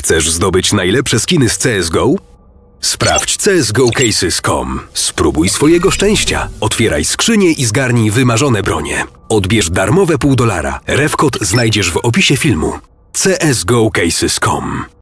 Chcesz zdobyć najlepsze skiny z CSGO? Sprawdź csgocases.com. Spróbuj swojego szczęścia. Otwieraj skrzynię i zgarnij wymarzone bronie. Odbierz darmowe pół dolara. Refkod znajdziesz w opisie filmu. csgocases.com